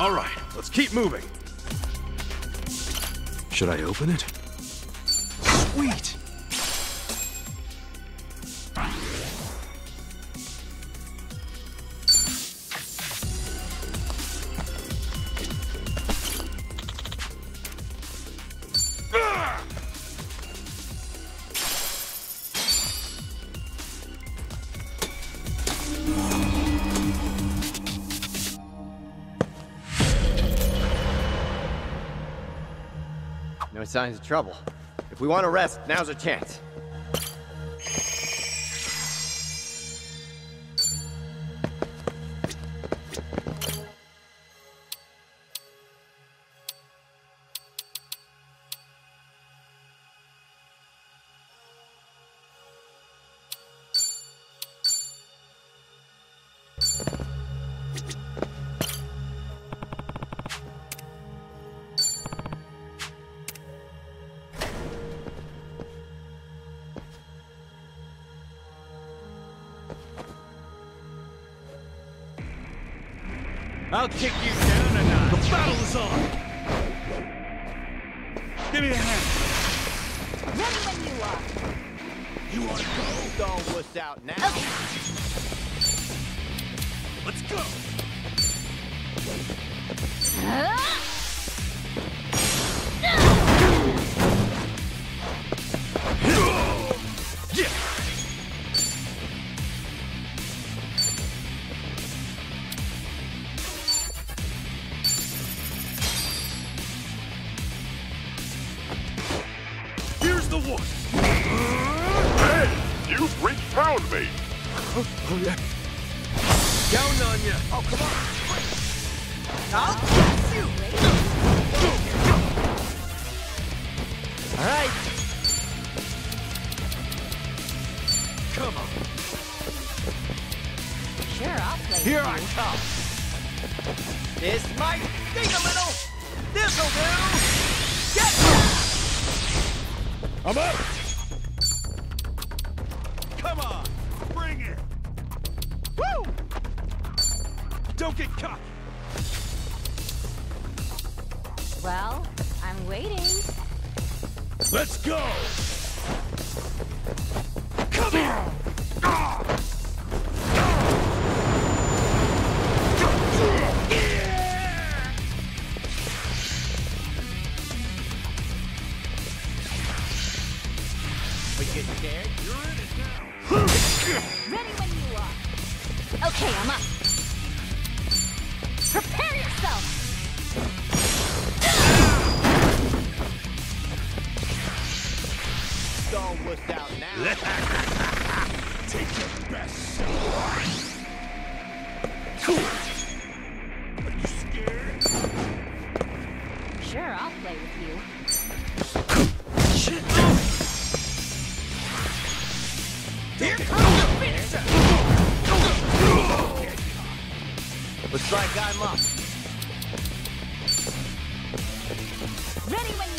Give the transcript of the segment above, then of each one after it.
All right, let's keep moving. Should I open it? Sweet! Signs of trouble. If we want to rest, now's our chance. I'll kick you down a notch. The battle is on! Give me a hand. Ready when you are. You wanna go? Don't wuss out now. Okay. Let's go! Ah! Reached pound me. Oh, yeah. Down on ya. Oh, come on. I'll get you. All right. Come on! Sure, I'll play Here with I come. This might sting a little. This'll do. Get I'm up!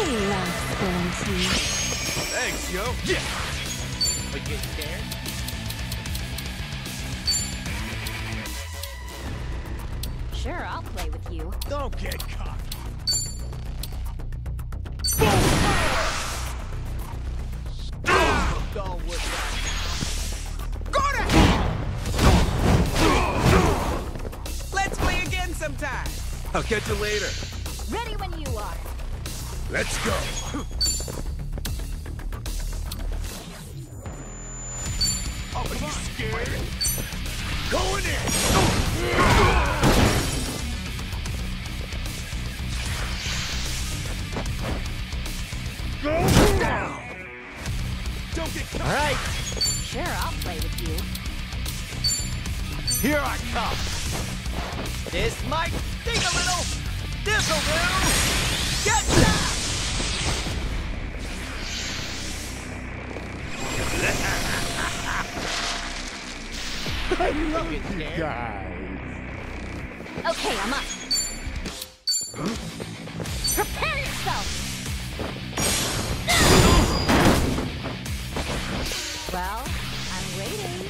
I love spelling Thanks, yo. Yeah. We get there. Sure, I'll play with you. Don't get caught. Go with that. I'll catch you later. Ready when you are. Let's go. Oh, come on. Scared? Going in. Go down. Don't get All caught. right, Sure, I'll play with you. here I come. This might sting a little. This'll do. Get down. I love you guys. Okay, I'm up. Prepare yourself! Well, I'm waiting.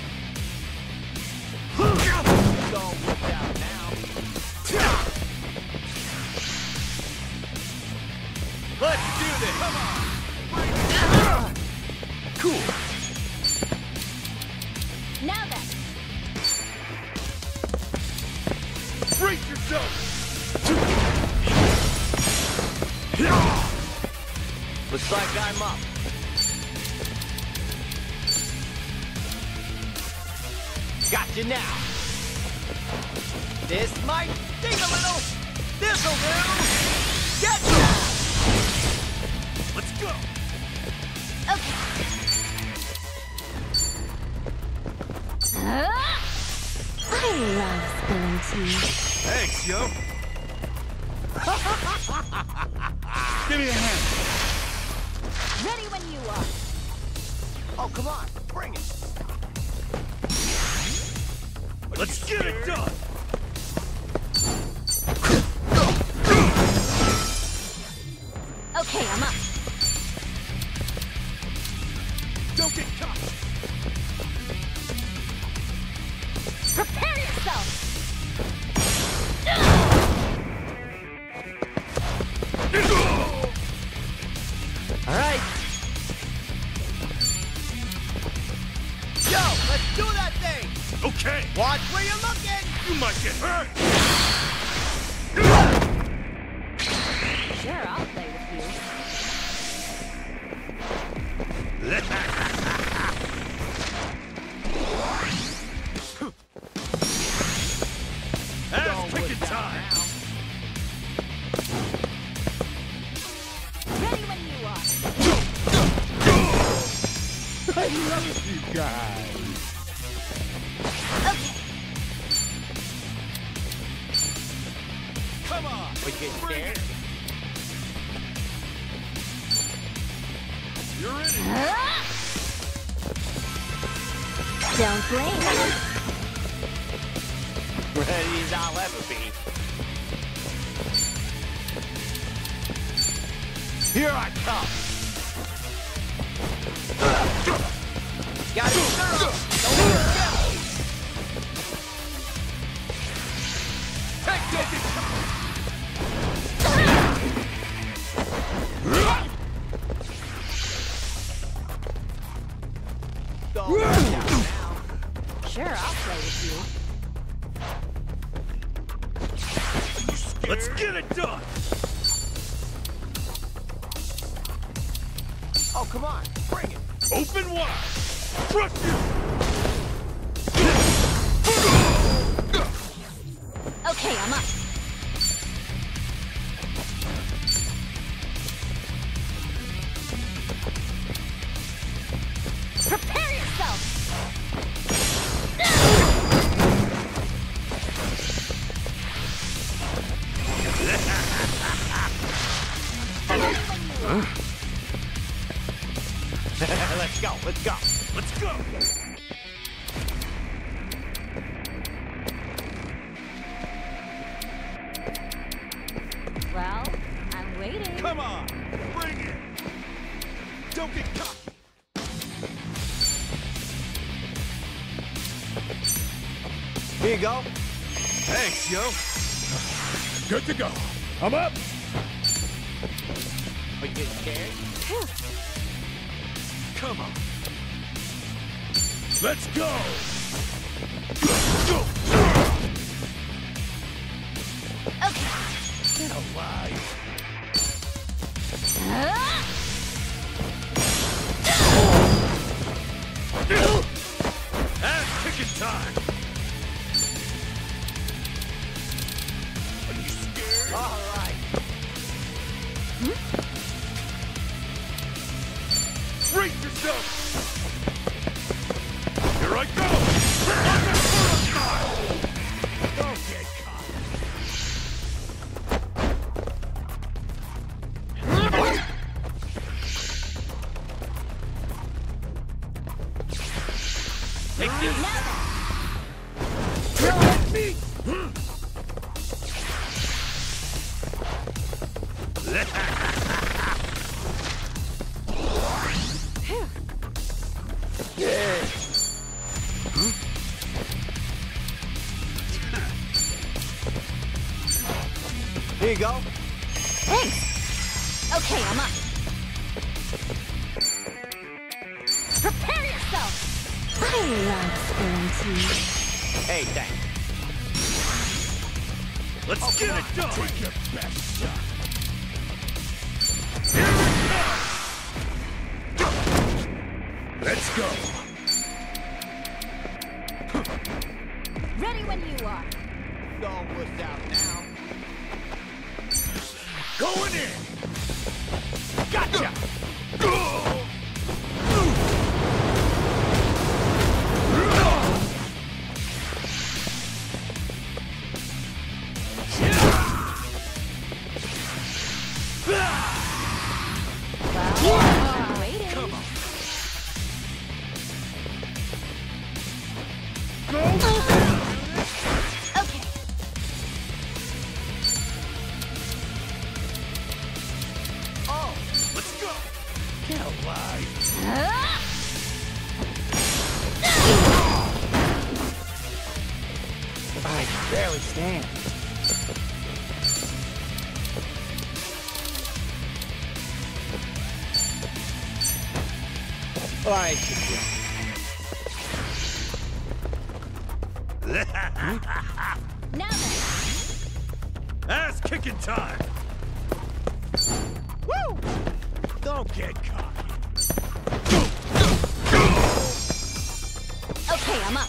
Let's get it done. Love you guys. Okay, Come on. We get scared. You're in it. Ah! Don't blame me. Ready as I'll ever be. Here I come. Got it, girl. Don't be a devil. Take this. Go down now. Sure, I'll play with you. Let's get it done. Oh, come on. Bring it. Open wide. Okay, I'm up. Thanks, yo. Good to go. I'm up. Are you scared. Come on. Let's go. Okay. Get alive. Ah! Ass kicking time. All right. Brace yourself. Here I go. Don't get caught. Take this. Throw at me. Woo! Don't get cocky. Okay, I'm up.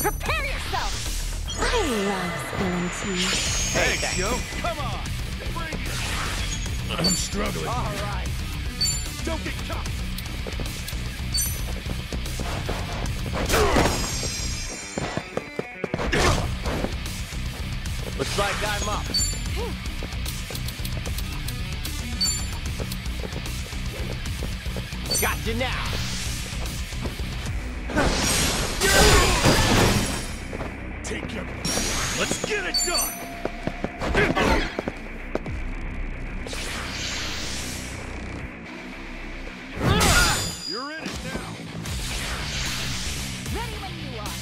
Prepare yourself. I love spilling tea. Hey, Thanks, thanks. yo. Come on. Bring it. I'm struggling. All right. Don't get cocky. Looks like I'm up. Got you now. Take your. Let's get it done. You're in it now. Ready when you are.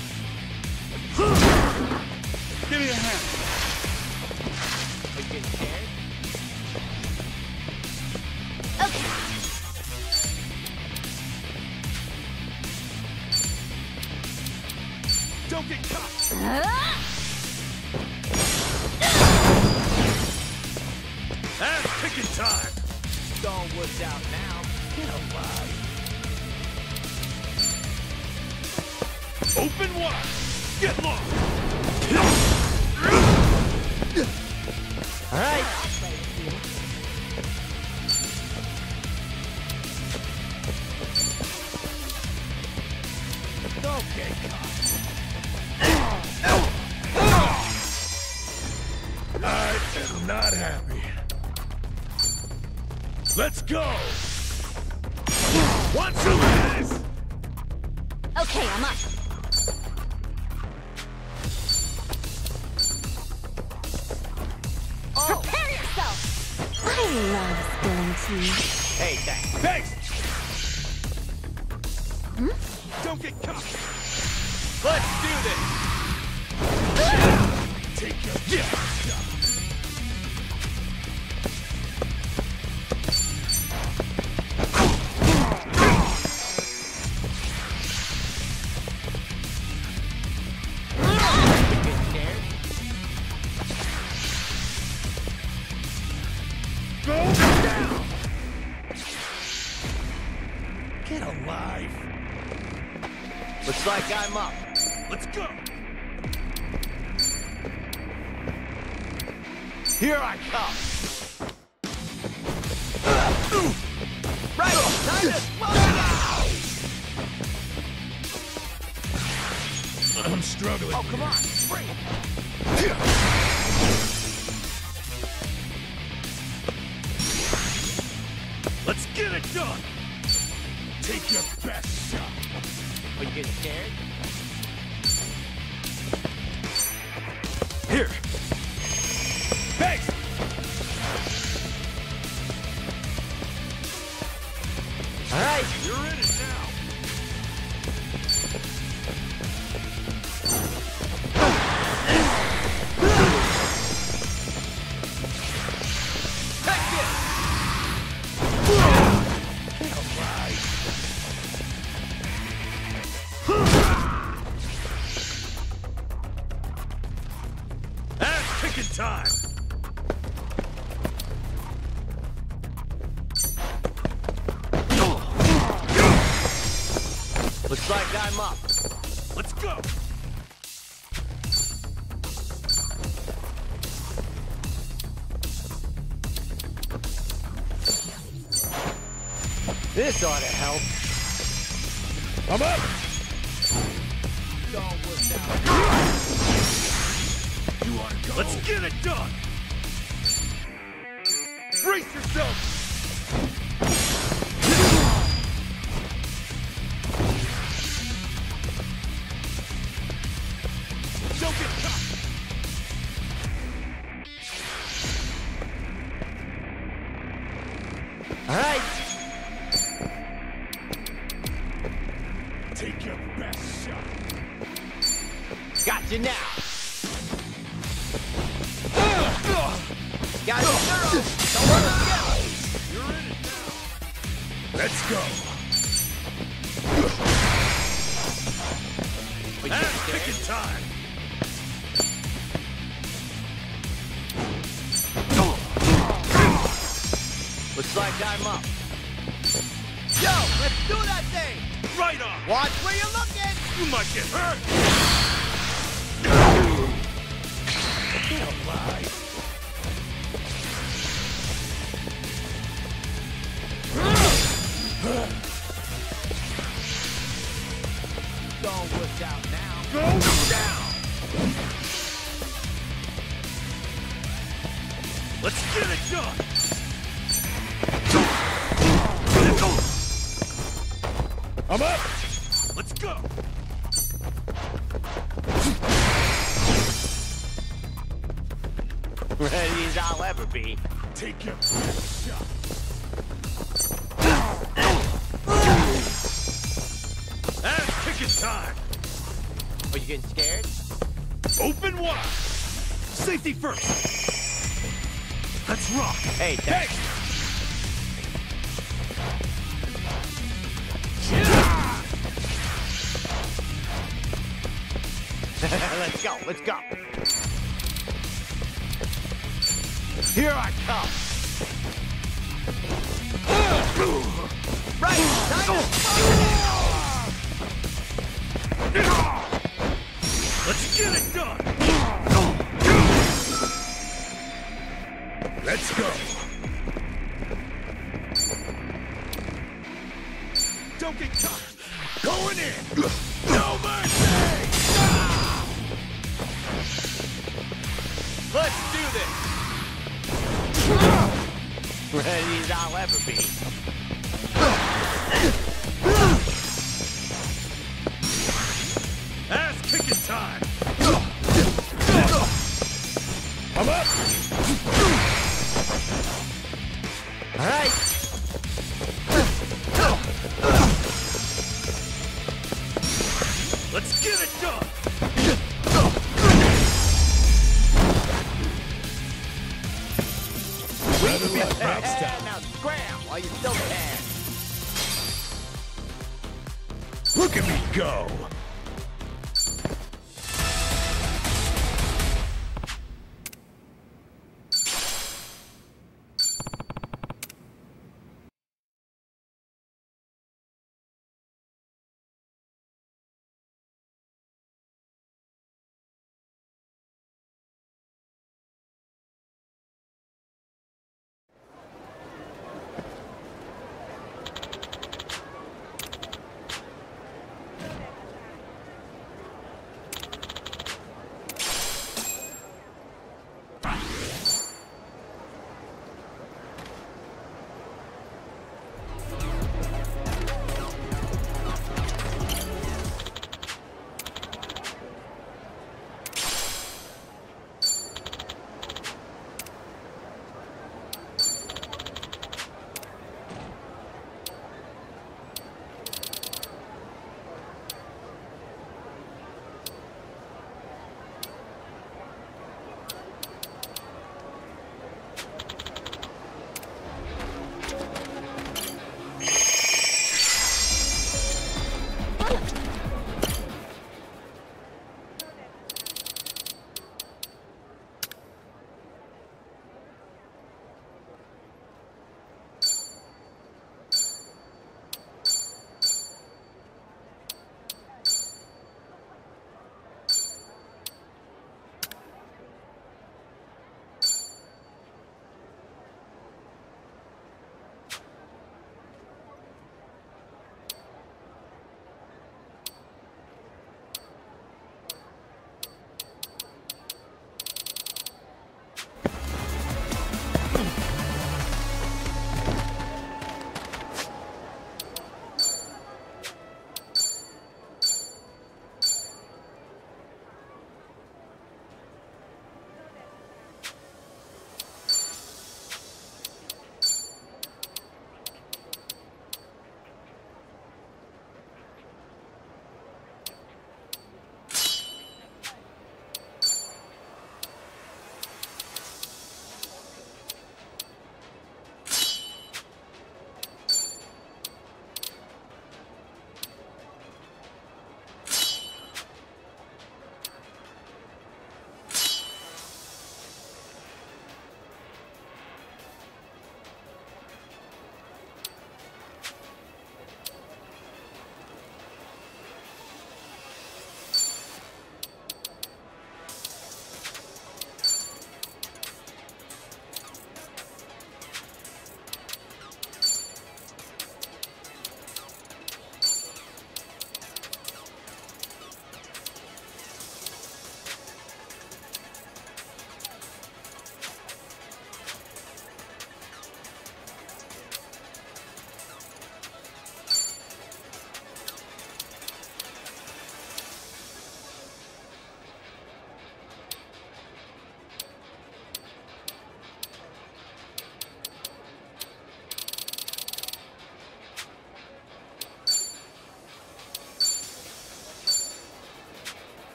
Give me a hand. Let's go. Want some of? Okay, I'm up. Oh, Prepare yourself. I love spilling tea. hey, thanks. Thanks. Hmm? Don't get caught. Let's do this. Ah! Take your yeah. Here I come. Right, time to smoke it. I'm struggling. Oh, come on, bring it. Let's get it done. Take your best shot. Are you getting scared? Here. Thanks. All right. You're in it now. Take it. Ass kicking time. Looks like I'm up. Let's go. This ought to help. I'm up. Don't work out. You want to go? Let's get it done. Brace yourself. Take your best shot. Got you now. Got thorough. Don't let us get You're in it now. Let's go. You scared? kicking time. Looks like I'm up. Yo, let's do that thing. Right on. Watch where you're looking. You might get hurt. Don't I'm up. Let's go. Ready as I'll ever be. Take your best shot. Ass kicking time. Are you getting scared? Open wide. Safety first. Let's rock. Hey, Hey. thanks. let's go, let's go. Here I come. Right, Let's get it done. Let's go. Don't get caught. Going in. No mercy. Let's do this. Ready as I'll ever be.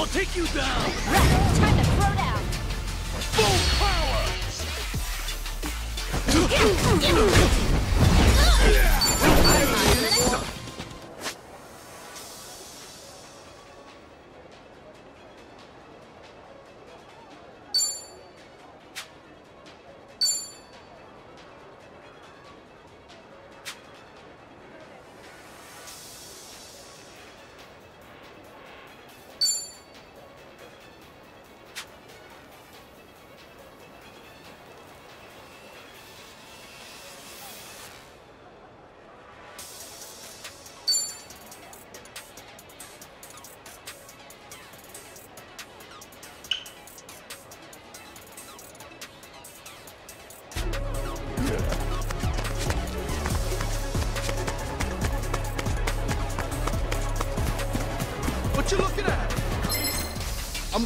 I'll take you down! Time to throw down! Full power!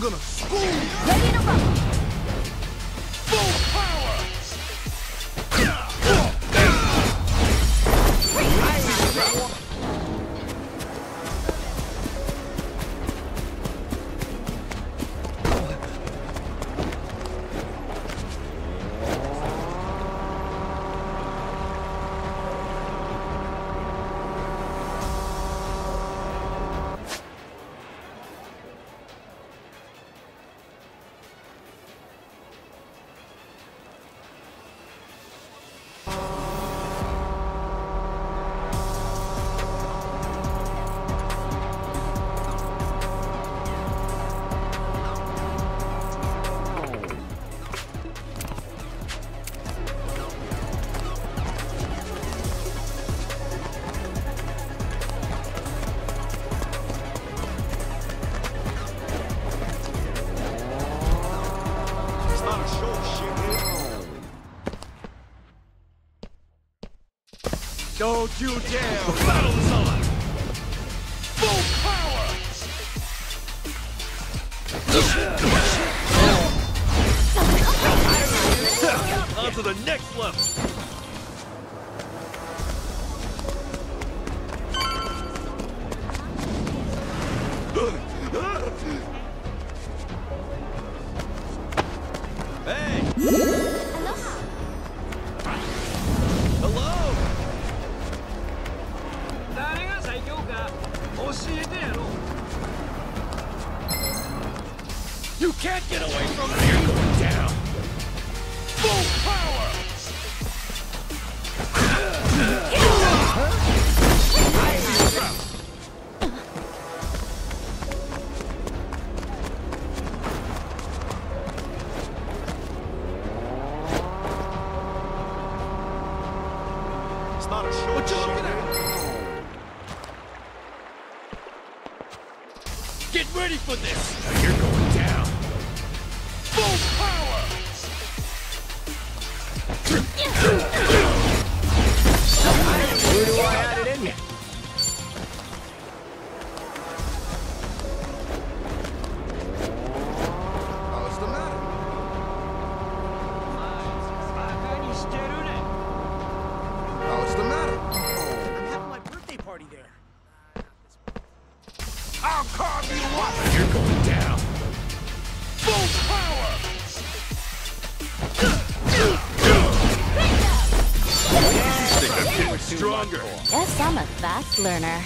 gonna school. Ready to rock. hold you! The battle is on! Full power! on to the next level! You can't get away from me! Down! Full power! I'm a fast learner.